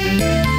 Música